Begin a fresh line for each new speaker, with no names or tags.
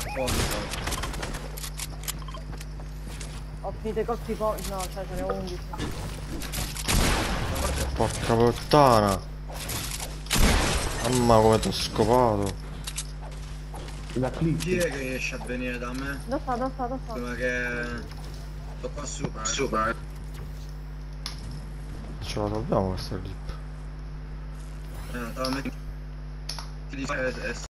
fuori.
Ho finito i costi po... No, cioè ce ne ho 11.
Porca puttana. Mamma come ti ho scopato.
La clip.
Chi è che riesce a venire da me?
Dove sta, dove sta, dove sta?
Prima che... Sto qua sopra. eh. Sopra.
Ce la salviamo questa clip.
Eh, te la metti... Ti dice...